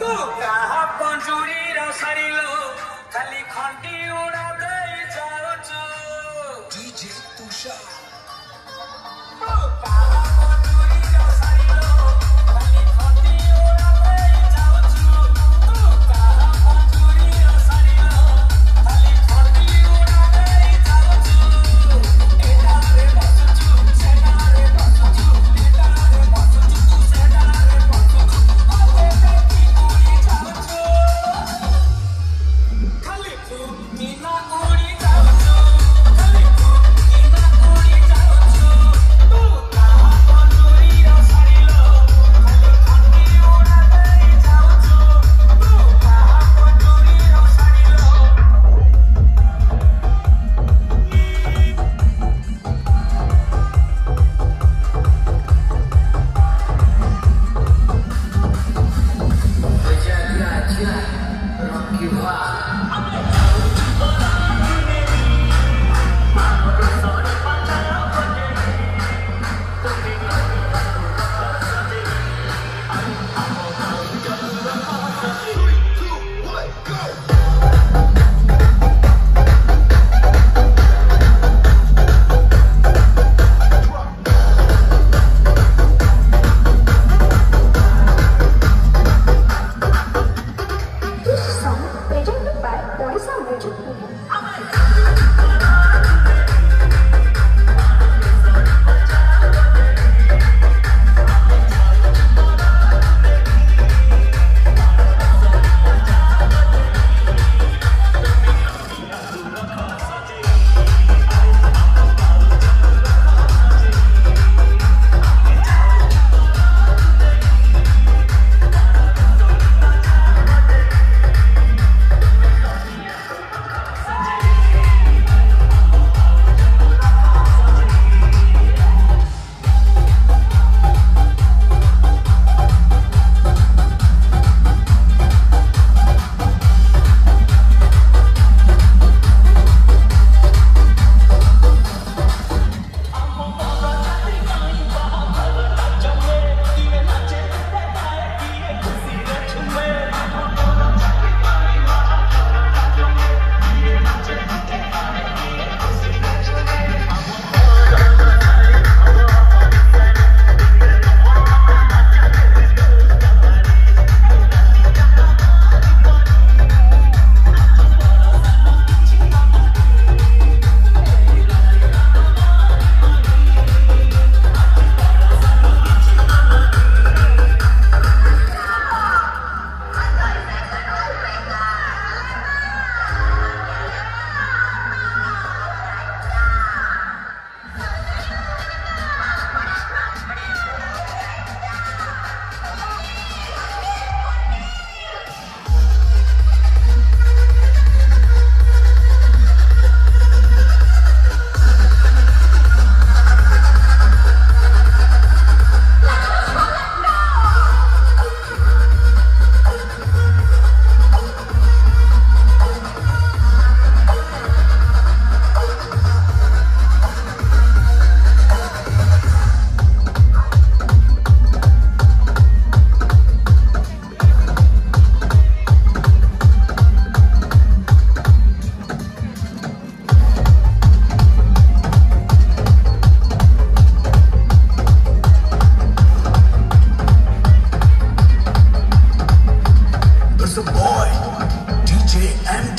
তো কাহা পঞ্জুরির সারিল খালি খন্তি উড়া দে You know. the boy, DJ MD.